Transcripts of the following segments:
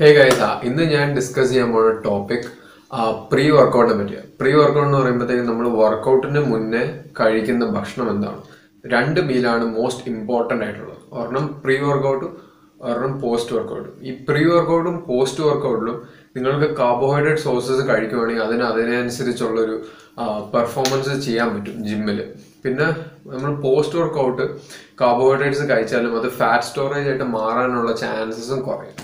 Hey guys ഇന്ന് ഞാൻ discuss ചെയ്യാൻ പോകുന്ന ടോപ്പിക് പ്രീ വർക്കൗട്ടിനെ പറ്റിയാണ് പ്രീ വർക്കൗട്ട് എന്ന് പറയുമ്പോഴത്തേക്കും നമ്മൾ വർക്കൗട്ടിന് മുന്നേ കഴിക്കുന്ന ഭക്ഷണം എന്താണ്? രണ്ട് മീലാണ് മോസ്റ്റ് ഇമ്പോർട്ടന്റ് ആയിട്ടുള്ളത്. ഒരെണ്ണം പ്രീ വർക്കൗട്ടും ഒരെണ്ണം പോസ്റ്റ് വർക്കൗട്ടും ഈ പ്രീ വർക്കൗട്ടും പോസ്റ്റ് വർക്കൗട്ടിലും നിങ്ങൾക്ക് കാർബോഹൈഡ്രേറ്റ് സോഴ്സസ് കഴിക്കുവാണെങ്കിൽ അതിന് അതിനനുസരിച്ചുള്ളൊരു പെർഫോമൻസ് ചെയ്യാൻ പറ്റും ജിമ്മിൽ പിന്നെ നമ്മൾ പോസ്റ്റ് വർക്കൗട്ട് കാർബോഹൈഡ്രേറ്റ്സ് കഴിച്ചാലും അത് ഫാറ്റ് സ്റ്റോറേജ് ആയിട്ട് മാറാനുള്ള ചാൻസസും കുറയും.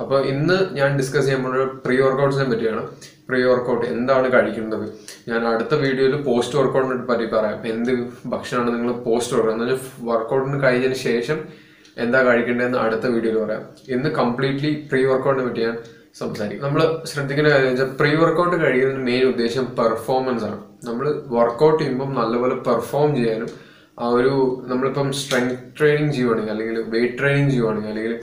അപ്പോൾ ഇന്ന് ഞാൻ ഡിസ്കസ് ചെയ്യാൻ പോകുന്നത് പ്രീ വർക്കൗട്ട്സിനെ പറ്റിയാണ്. പ്രീ വർക്കൗട്ട് എന്താണ് കഴിക്കേണ്ടത് ഞാൻ അടുത്ത വീഡിയോയിൽ പോസ്റ്റ് വർക്കൗട്ടിനെ പറ്റി പറയാം. എന്ത് ഭക്ഷണമാണ് നിങ്ങൾ പോസ്റ്റ് വർക്കൗട്ട് എന്ന് വെച്ചാൽ വർക്കൗട്ടിന് കഴിഞ്ഞതിന് ശേഷം എന്താ കഴിക്കേണ്ടതെന്ന് അടുത്ത വീഡിയോയിൽ പറയാം. ഇന്ന് കംപ്ലീറ്റ്ലി പ്രീ വർക്കൗട്ടിനെ പറ്റി ഞാൻ സംസാരിക്കും. നമ്മൾ ശ്രദ്ധിക്കേണ്ട കാര്യം വെച്ചാൽ പ്രീ വർക്കൗട്ട് കഴിക്കുന്നതിന് മെയിൻ ഉദ്ദേശം പെർഫോമൻസ് ആണ്. നമ്മൾ വർക്കൗട്ട് ചെയ്യുമ്പം നല്ലപോലെ പെർഫോം ചെയ്യാനും ആ ഒരു നമ്മളിപ്പം സ്ട്രെങ്ത് ട്രെയിനിങ് ചെയ്യുവാണെങ്കിൽ അല്ലെങ്കിൽ വെയിറ്റ് ട്രെയിനിങ് ചെയ്യുവാണെങ്കിൽ അല്ലെങ്കിൽ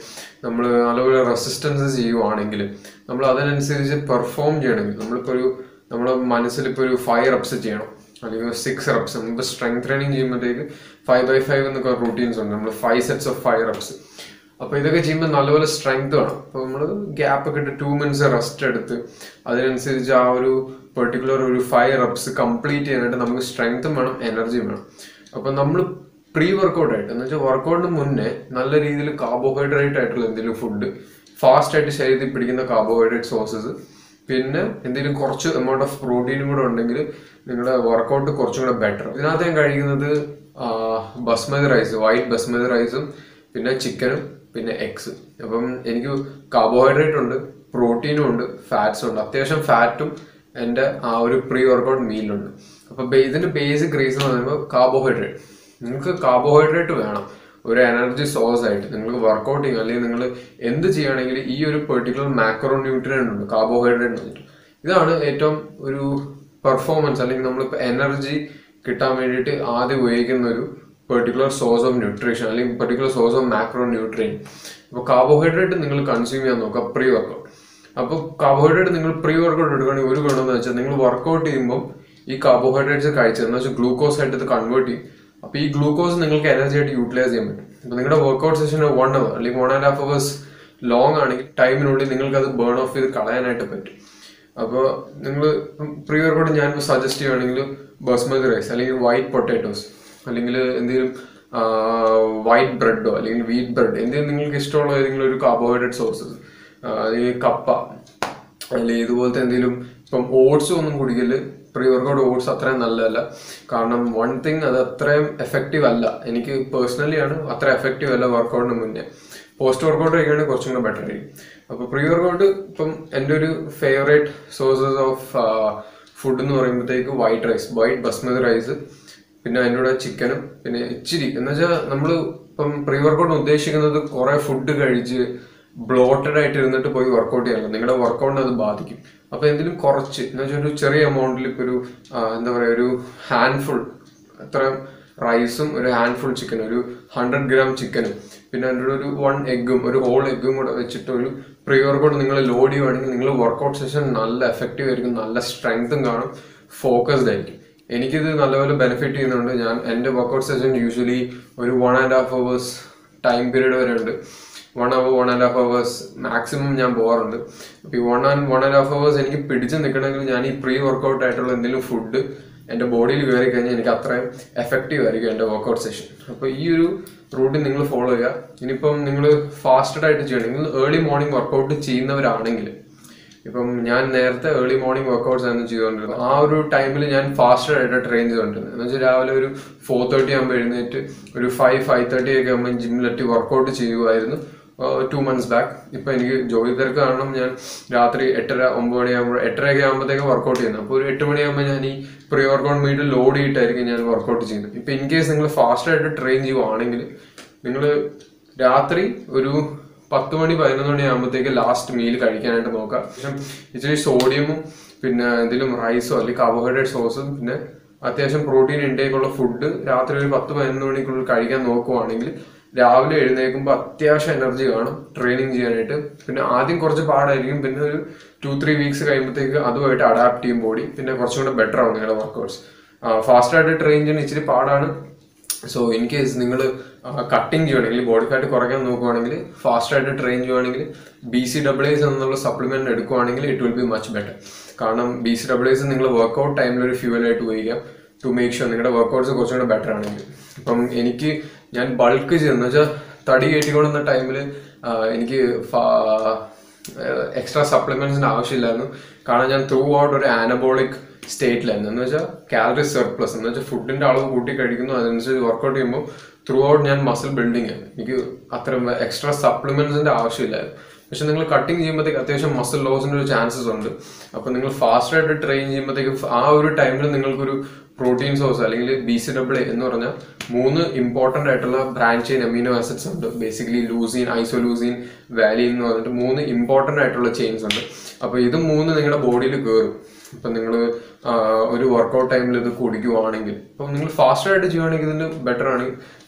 നമ്മൾ നല്ലപോലെ റെസിസ്റ്റൻസ് ചെയ്യുവാണെങ്കിൽ നമ്മൾ അതിനനുസരിച്ച് പെർഫോം ചെയ്യണമെങ്കിൽ നമ്മളിപ്പോൾ ഒരു നമ്മുടെ മനസ്സിൽ ഇപ്പോൾ ഒരു ഫൈവ് റെപ്സ് ചെയ്യണം. അല്ലെങ്കിൽ സിക്സ് റെപ്സ് നമ്മൾ സ്ട്രെങ്ത് ട്രെയിനിങ് ചെയ്യുമ്പോഴത്തേക്ക് ഫൈവ് ബൈ ഫൈവ് എന്നൊക്കെ റൂട്ടീൻസ് ഉണ്ട്. നമ്മൾ five sets of five reps അപ്പോൾ ഇതൊക്കെ ചെയ്യുമ്പോൾ നല്ലപോലെ സ്ട്രെങ്ത് വേണം. അപ്പോൾ നമ്മൾ ഗ്യാപ്പ് ഒക്കെ ഇട്ട് ടു മിനിറ്റ്സ് റെസ്റ്റ് എടുത്ത് അതിനനുസരിച്ച് ആ ഒരു പെർട്ടിക്കുലർ ഒരു ഫൈവ് റബ്സ് കംപ്ലീറ്റ് ചെയ്യാനായിട്ട് നമുക്ക് സ്ട്രെങ്ത്തും വേണം എനർജിയും വേണം. അപ്പോൾ നമ്മൾ പ്രീ വർക്കൗട്ട് ആയിട്ട് എന്ന് വെച്ചാൽ വർക്കൗട്ടിന് മുന്നേ നല്ല രീതിയിൽ കാർബോഹൈഡ്രേറ്റ് ആയിട്ടുള്ള എന്തെങ്കിലും ഫുഡ് ഫാസ്റ്റ് ആയിട്ട് ശരീരത്തിൽ പിടിക്കുന്ന കാർബോഹൈഡ്രേറ്റ് സോഴ്സസ് പിന്നെ എന്തെങ്കിലും കുറച്ച് എമൗണ്ട് ഓഫ് പ്രോട്ടീനും കൂടെ ഉണ്ടെങ്കിൽ നിങ്ങളുടെ വർക്കൗട്ട് കുറച്ചും കൂടെ ബെറ്റർ ഇതിനകത്ത് ഞാൻ കഴിക്കുന്നത് ബസ്മതി റൈസ് വൈറ്റ് ബസ്മതി റൈസും പിന്നെ ചിക്കനും പിന്നെ എഗ്സ് അപ്പം എനിക്ക് കാർബോഹൈഡ്രേറ്റ് ഉണ്ട് പ്രോട്ടീനും ഉണ്ട് ഫാറ്റ്സും ഉണ്ട്. അത്യാവശ്യം ഫാറ്റും എന്റെ ആ ഒരു പ്രീ വർക്കൗട്ട് മീലുണ്ട് അപ്പൊ ഇതിന്റെ ബേസിക് റീസൺ എന്ന് പറയുമ്പോൾ കാർബോഹൈഡ്രേറ്റ് നിങ്ങൾക്ക് കാർബോഹൈഡ്രേറ്റ് വേണം. ഒരു എനർജി സോഴ്സ് ആയിട്ട് നിങ്ങൾക്ക് വർക്കൗട്ട് ചെയ്യുക അല്ലെങ്കിൽ നിങ്ങൾ എന്ത് ചെയ്യുകയാണെങ്കിൽ ഈ ഒരു പെർട്ടിക്കുലർ മാക്രോ ന്യൂട്രിയന്റ് ഉണ്ട് കാർബോഹൈഡ്രേറ്റ് എന്ന് ഇതാണ് ഏറ്റവും ഒരു പെർഫോമൻസ് അല്ലെങ്കിൽ നമ്മളിപ്പോൾ എനർജി കിട്ടാൻ വേണ്ടിയിട്ട് ആദ്യം ഉപയോഗിക്കുന്ന ഒരു പെർട്ടിക്കുലർ സോഴ്സ് ഓഫ് ന്യൂട്രീഷൻ അല്ലെങ്കിൽ particular source of macronutrient അപ്പോൾ കാർബോഹൈഡ്രേറ്റ് നിങ്ങൾ കൺസ്യൂം ചെയ്യാൻ നോക്കുക പ്രീ വർക്കൗട്ട് അപ്പോൾ കാർബോഹൈഡ്രേറ്റ് നിങ്ങൾ പ്രീ വർക്കൗട്ട് എടുക്കുകയാണെങ്കിൽ ഒരു ഗുണം എന്ന് വെച്ചാൽ നിങ്ങൾ വർക്കൗട്ട് ചെയ്യുമ്പോൾ ഈ കാർബോഹൈഡ്രേറ്റ്സ് കഴിച്ചത് എന്ന് വെച്ചാൽ ഗ്ലൂക്കോസ് ആയിട്ട് ഇത് കൺവേർട്ട് ചെയ്യും. അപ്പോൾ ഈ ഗ്ലൂക്കോസ് നിങ്ങൾക്ക് എനർജി ആയിട്ട് യൂട്ടിലൈസ് ചെയ്യാൻ പറ്റും. അപ്പോൾ നിങ്ങളുടെ വർക്കൗട്ട് സെഷൻ വൺ അവർ അല്ലെങ്കിൽ one and half hours long ആണെങ്കിൽ ടൈമിനുള്ളിൽ നിങ്ങൾക്ക് അത് ബേൺ ഓഫ് ചെയ്ത് കളയാനായിട്ട് പറ്റും. അപ്പോൾ നിങ്ങൾ പ്രീ വർക്കൗട്ട് ഞാനിപ്പോൾ സജസ്റ്റ് ചെയ്യുകയാണെങ്കിൽ ബസ്മതി റൈസ് അല്ലെങ്കിൽ വൈറ്റ് പൊട്ടാറ്റോസ് അല്ലെങ്കിൽ എന്തെങ്കിലും വൈറ്റ് ബ്രെഡോ അല്ലെങ്കിൽ വീറ്റ് ബ്രെഡ് എന്തെങ്കിലും നിങ്ങൾക്ക് ഇഷ്ടമുള്ള ഏതെങ്കിലും ഒരു കാർബോഹൈഡ്രേറ്റ് സോഴ്സസ് അല്ലെങ്കിൽ കപ്പ അല്ലെങ്കിൽ ഇതുപോലത്തെ എന്തെങ്കിലും ഇപ്പം ഓട്സ് ഒന്നും കുടിക്കൽ പ്രീ വർക്കൗട്ട് ഓട്സ് അത്രയും നല്ലതല്ല. കാരണം വൺ തിങ് അത് അത്രയും എഫക്റ്റീവ് അല്ല. എനിക്ക് പേഴ്സണലി ആണ് അത്ര എഫക്റ്റീവ് അല്ല വർക്കൗട്ടിന് മുന്നേ. പോസ്റ്റ് വർക്കൗട്ട് കഴിക്കുകയാണെങ്കിൽ കുറച്ചും കൂടെ ബെറ്റർ ആയിരിക്കും. അപ്പോൾ പ്രീ വർക്കൗട്ട് ഇപ്പം എന്റെ ഒരു ഫേവറേറ്റ് സോഴ്സസ് ഓഫ് ഫുഡ് എന്ന് പറയുമ്പോഴത്തേക്ക് white rice white basmati rice പിന്നെ അതിന്റെ കൂടെ ചിക്കനും പിന്നെ ഇച്ചിരി. എന്ന് വെച്ചാൽ നമ്മൾ ഇപ്പം പ്രീ വർക്കൗട്ട് ഉദ്ദേശിക്കുന്നത് കുറെ ഫുഡ് കഴിച്ച് ബ്ലോട്ടഡ് ആയിട്ട് ഇരുന്നിട്ട് പോയി വർക്കൗട്ട് ചെയ്യാനല്ലോ നിങ്ങളുടെ വർക്കൗട്ടിനെ അത് ബാധിക്കും. അപ്പൊ എന്തെങ്കിലും കുറച്ച്. എന്ന് വെച്ചാൽ ഒരു ചെറിയ എമൗണ്ടിൽ ഇപ്പൊ ഒരു എന്താ പറയാ ഒരു ഹാൻഡ്ഫുൾ അത്രയും റൈസും ഒരു ഹാൻഡ്ഫുൾ ചിക്കനും ഒരു ഹൺഡ്രഡ് ഗ്രാം ചിക്കനും പിന്നെ അതിന്റെ ഒരു വൺ എഗ്ഗും ഒരു ഹോൾ എഗ്ഗും കൂടെ വെച്ചിട്ട് ഒരു പ്രീ വർക്കൗട്ട് നിങ്ങൾ ലോഡ് ചെയ്യുവാണെങ്കിൽ നിങ്ങൾ വർക്കൗട്ട് സെഷൻ നല്ല എഫക്റ്റീവ് ആയിരിക്കും നല്ല സ്ട്രെങ്ത്തും കാണും ഫോക്കസ്ഡ് ആയിരിക്കും. എനിക്കിത് നല്ലപോലെ ബെനിഫിറ്റ് ചെയ്യുന്നുണ്ട്. ഞാൻ എന്റെ വർക്കൗട്ട് സെഷൻ യൂഷ്വലി ഒരു one and half hours time period വരെ ഉണ്ട്. One hour one and half hours maximum ഞാൻ പോകാറുണ്ട് അപ്പോൾ ഈ one and one and half hours എനിക്ക് പിടിച്ച് നിൽക്കണമെങ്കിൽ ഞാൻ ഈ പ്രീ വർക്കൗട്ട് ആയിട്ടുള്ള എന്തെങ്കിലും ഫുഡ് എന്റെ ബോഡിയിൽ കയറി കഴിഞ്ഞാൽ എനിക്ക് അത്രയും എഫക്റ്റീവ് ആയിരിക്കും എന്റെ വർക്കൗട്ട് സെഷൻ അപ്പോൾ ഈ ഒരു റൂട്ടിൽ നിങ്ങൾ ഫോളോ ചെയ്യുക. ഇനിയിപ്പം നിങ്ങൾ ഫാസ്റ്റഡ് ആയിട്ട് ചെയ്യണമെങ്കിൽ ഏർലി മോർണിംഗ് വർക്കൗട്ട് ചെയ്യുന്നവരാണെങ്കിൽ ഇപ്പം ഞാൻ നേരത്തെ ഏർലി മോർണിംഗ് വർക്കൗട്ട്സ് ആയിരുന്നു ചെയ്തുകൊണ്ടിരുന്നത് ആ ഒരു ടൈമിൽ ഞാൻ ഫാസ്റ്റർ ആയിട്ട് ട്രെയിൻ ചെയ്തുകൊണ്ടിരുന്നത് എന്ന് വെച്ചാൽ രാവിലെ ഒരു ഫോർ തേർട്ടി ആകുമ്പോൾ എഴുന്നേറ്റ് ഒരു ഫൈവ് ഫൈവ് തേർട്ടി ഒക്കെ ആകുമ്പോൾ ജിമ്മിലെത്തി വർക്കൗട്ട് ചെയ്യുമായിരുന്നു ടു മന്ത്സ് ബാക്ക് ഇപ്പം എനിക്ക് ജോലി തിരക്ക് കാരണം ഞാൻ രാത്രി എട്ടര ഒമ്പത് മണിയാകുമ്പോൾ എട്ടരയൊക്കെ ആകുമ്പോഴത്തേക്ക് വർക്കൗട്ട് ചെയ്യുന്നത്. അപ്പോൾ ഒരു എട്ട് മണിയാകുമ്പോൾ ഞാൻ ഈ പ്രീ വർക്കൗട്ട് മീറ്റ് ലോഡ് ചെയ്തിട്ടായിരിക്കും ഞാൻ വർക്കൗട്ട് ചെയ്യുന്നത്. ഇപ്പം ഇൻ കേസ് നിങ്ങൾ ഫാസ്റ്റർ ആയിട്ട് ട്രെയിൻ ചെയ്യുവാണെങ്കിൽ നിങ്ങൾ രാത്രി ഒരു പത്ത് മണി പതിനൊന്ന് മണി ആകുമ്പോഴത്തേക്ക് ലാസ്റ്റ് മീൽ കഴിക്കാനായിട്ട് നോക്കുക ശേഷം ഇച്ചിരി സോഡിയമും പിന്നെ എന്തെങ്കിലും റൈസോ അല്ലെങ്കിൽ കാർബോഹൈഡ്രേറ്റ് സോസും പിന്നെ അത്യാവശ്യം പ്രോട്ടീൻ ഇൻടേക്ക് ഉള്ള ഫുഡ് രാത്രി ഒരു പത്ത് പതിനൊന്ന് മണിക്കുള്ളിൽ കഴിക്കാൻ നോക്കുവാണെങ്കിൽ രാവിലെ എഴുന്നേൽക്കുമ്പോൾ അത്യാവശ്യം എനർജി കാണും. ട്രെയിനിങ് ചെയ്യാനായിട്ട്. പിന്നെ ആദ്യം കുറച്ച് പാടായിരിക്കും. പിന്നെ ഒരു ടു ത്രീ വീക്സ് കഴിയുമ്പോഴത്തേക്ക് അതുമായിട്ട് അഡാപ്റ്റ് ചെയ്യും ബോഡി പിന്നെ കുറച്ചും കൂടെ ബെറ്റർ ആവും നിങ്ങളുടെ വർക്കൗട്ട്സ് ഫാസ്റ്റായിട്ട് ട്രെയിൻ ചെയ്യാൻ ഇച്ചിരി പാടാണ്. സോ ഇൻ കേസ് നിങ്ങൾ കട്ടിങ് ചെയ്യുകയാണെങ്കിൽ ബോഡി ഫാറ്റ് കുറയ്ക്കാൻ നോക്കുവാണെങ്കിൽ ഫാസ്റ്റായിട്ട് ട്രെയിൻ ചെയ്യുവാണെങ്കിൽ ബി സി ഡബ്ല്യു എസ് എന്നുള്ള സപ്ലിമെന്റ് എടുക്കുവാണെങ്കിൽ it will be much better കാരണം ബി സി ഡബ്ല്യു എസ് നിങ്ങൾ വർക്കൗട്ട് ടൈമിൽ ഒരു ഫ്യൂവലായിട്ട് ഉപയോഗിക്കാം ടു മേക്ക് ഷുവർ നിങ്ങളുടെ വർക്കൗട്ട്സ് കുറച്ചും കൂടെ ബെറ്റർ ആണെങ്കിൽ. ഇപ്പം എനിക്ക് ഞാൻ ബൾക്ക് ചെയ്യുന്ന വെച്ചാൽ തടി കയറ്റിക്കൊണ്ടുന്ന ടൈമിൽ എനിക്ക് എക്സ്ട്രാ സപ്ലിമെന്റ്സിന് ആവശ്യമില്ലായിരുന്നു. കാരണം ഞാൻ ത്രൂ ഔട്ട് ഒരു ആനബോളിക് സ്റ്റേറ്റിലായിരുന്നു. എന്ന് വെച്ചാൽ കാലറി സർപ്ലസ് എന്ന് വെച്ചാൽ ഫുഡിന്റെ അളവ് കൂട്ടി കഴിക്കുന്നു. അതനുസരിച്ച് വർക്കൗട്ട് ചെയ്യുമ്പോൾ ത്രൂ ഔട്ട് ഞാൻ മസിൽ ബിൽഡിംഗ് ആണ്. എനിക്ക് അത്രയും എക്സ്ട്രാ സപ്ലിമെന്റ്സിന്റെ ആവശ്യമില്ലായിരുന്നു. പക്ഷെ നിങ്ങൾ കട്ടിങ് ചെയ്യുമ്പോഴത്തേക്ക് അത്യാവശ്യം മസിൽ ലോസിന്റെ ഒരു ചാൻസസ് ഉണ്ട്. അപ്പോൾ നിങ്ങൾ ഫാസ്റ്റ് ആയിട്ട് ട്രെയിൻ ചെയ്യുമ്പോഴത്തേക്ക് ആ ഒരു ടൈമിൽ നിങ്ങൾക്കൊരു പ്രോട്ടീൻ സോഴ്സ് അല്ലെങ്കിൽ ബി സി ഡബിൾ എന്ന് പറഞ്ഞാൽ മൂന്ന് ഇമ്പോർട്ടന്റ് ആയിട്ടുള്ള ബ്രാഞ്ച് ചെയിൻ അമീനോ ആസിഡ്സ് ഉണ്ട്. ബേസിക്കലി ലൂസീൻ ഐസോലൂസീൻ വാലിൻ എന്ന് പറഞ്ഞിട്ട് മൂന്ന് ഇമ്പോർട്ടന്റ് ആയിട്ടുള്ള ചെയിൻസ് ഉണ്ട്. അപ്പോൾ ഇത് മൂന്ന് നിങ്ങളുടെ ബോഡിയിൽ കയറും ഇപ്പം നിങ്ങൾ ഒരു വർക്കൗട്ട് ടൈമിൽ ഇത് കുടിക്കുവാണെങ്കിൽ ഇപ്പൊ നിങ്ങൾ ഫാസ്റ്റ് ആയിട്ട് ചെയ്യുവാണെങ്കിൽ ഇതിന് ബെറ്റർ ആണ്.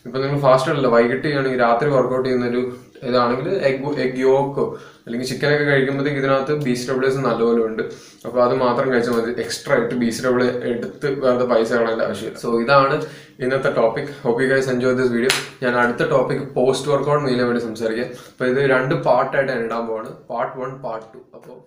ഇപ്പം നിങ്ങൾ ഫാസ്റ്റ് അല്ല വൈകിട്ട് ചെയ്യുകയാണെങ്കിൽ രാത്രി വർക്കൗട്ട് ചെയ്യുന്ന ഒരു ഇതാണെങ്കിൽ എഗ് എഗ് യോക്കോ അല്ലെങ്കിൽ ചിക്കൻ ഒക്കെ കഴിക്കുമ്പോഴത്തേക്ക് ഇതിനകത്ത് ബി സി ഡബ്ല്യൂസ് നല്ലപോലെ ഉണ്ട്. അപ്പോൾ അത് മാത്രം കഴിച്ചാൽ മതി. എക്സ്ട്രാ ആയിട്ട് ബി സി ഡബ്ല്യൂ എടുത്ത് വേറെ പൈസ കളയേണ്ട ആവശ്യമില്ല. സോ ഇതാണ് ഇന്നത്തെ topic hope you guys enjoy this video ഞാൻ അടുത്ത ടോപ്പിക് പോസ്റ്റ് വർക്കൗട്ട് മീലിനെ വേണ്ടി സംസാരിക്കാം. അപ്പോൾ ഇത് രണ്ട് പാർട്ടായിട്ട് ഞാൻ ഇടാൻ പോവാണ്. പാർട്ട് വൺ പാർട്ട് ടു അപ്പോൾ